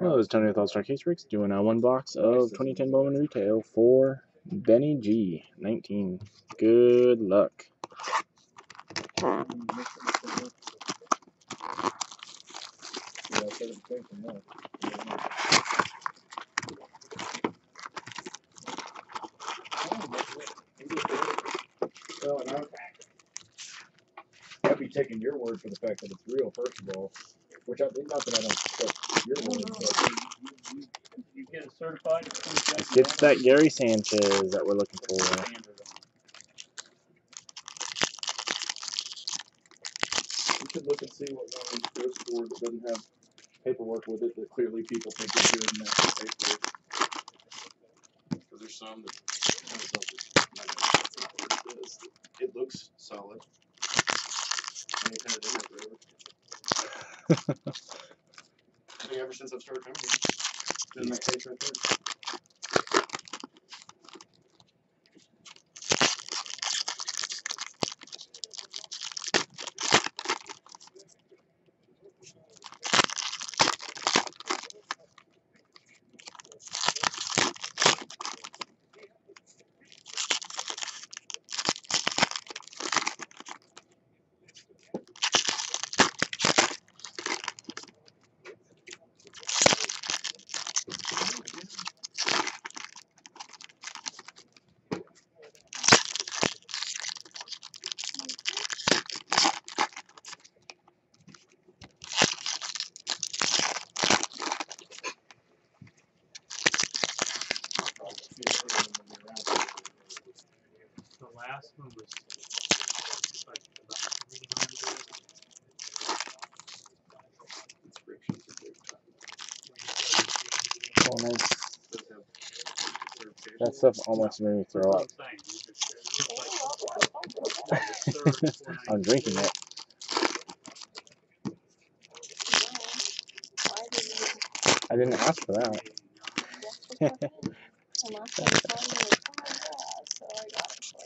Well, this is Tony with All Star Case Breaks doing a one box of 2010 Bowman Retail for Benny G. 19. Good luck. I, I'd be taking your word for the fact that it's real, first of all. Which I, not that I don't trust your word, but You, you, you get it certified. it's gonna Let's get that Gary Sanchez that we're looking for. standard. you should look and see what one goes for that doesn't have paperwork with it that clearly people think is good and that's paperwork. Because there's some that kind of don't- that's not what it is. It looks solid. And it kind of did forever. Ever since I've started coming here. In that case last one was like about three hundred. Inscriptions are big time. Oh, nice. Does have certification. That stuff almost made me throw up. Oh, I'm drinking it. I didn't ask for that.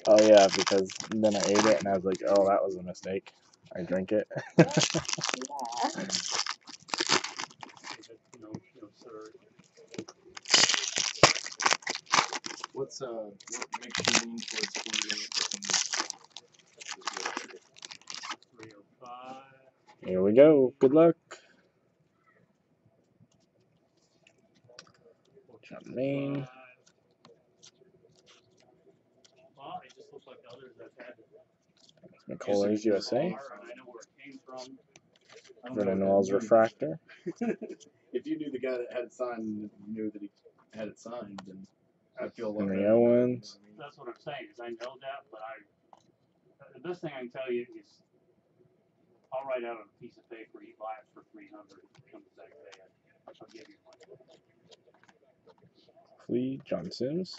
Oh yeah, because then I ate it and I was like, oh, that was a mistake. I drank it. What's uh what makes you lean towards ordering it from Three five. Here we go. Good luck. Main. Well, it just looks like others I've had. McCullers USA. I know where it came from. I don't know Vernon what Wells that means. Refractor. if you knew the guy that had it signed and knew that he had it signed, then I'd feel a lot Henry better. Owens. That's what I'm saying, is I know that, but I, the best thing I can tell you is, I'll write out a piece of paper, you buy it for three hundred, comes back day, I'll give you one. Flea John Sims.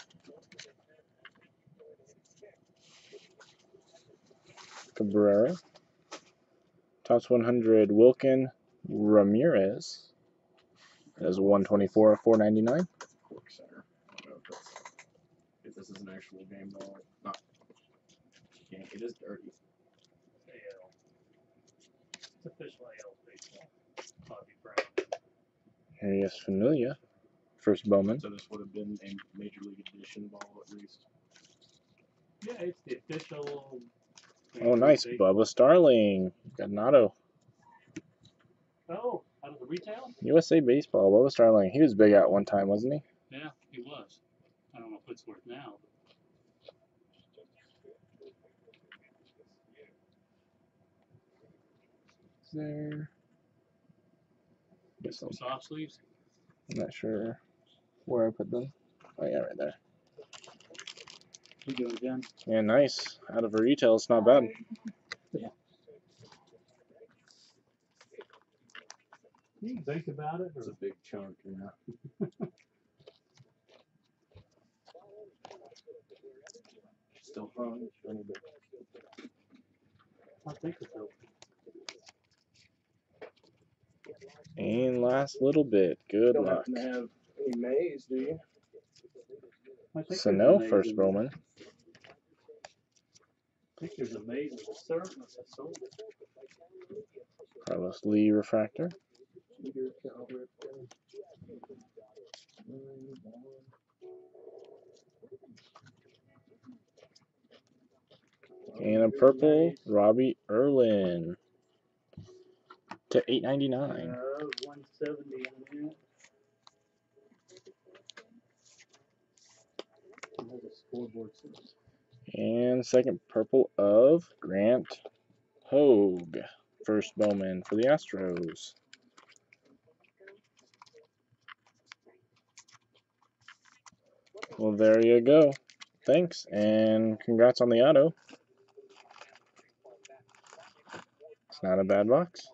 Cabrera. Topps 100 Wilkin Ramirez. That's 124 of 499. Cork center. I don't know if this is an actual game though, not. Yeah, it is dirty. AL. It's official AL baseball. Bobby Brown. Here is Familia. First Bowman. So this would have been a major league edition ball at least. Yeah, it's the official. Oh, nice. Bubba Starling. Got an auto. Oh, out of the retail? USA Baseball. Bubba Starling. He was big at one time, wasn't he? Yeah, he was. I don't know if it's worth now. There. Guess Some soft sleeves. I'm not sure where I put them. Oh yeah, right there. You go again. Yeah, nice. Out of a retail, it's not bad. You can think about it, It's a big chunk, yeah. Still fun. shiny bit. I think it's open. And last little bit. Good Don't luck. happen to have any maize, do you? I think Sano, there's first maze in- Bowman. I think there's a maze in the service. I sold. Carlos Lee Refractor. And a purple, Robbie Erlin. To 899. Uh, one seventy on that. Scoreboard. And second purple of Grant Hogue. First Bowman for the Astros. Well, there you go. Thanks, and congrats on the auto. It's not a bad box.